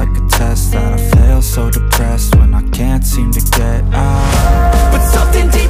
like a test that I fail so depressed when I can't seem to get out. But something deep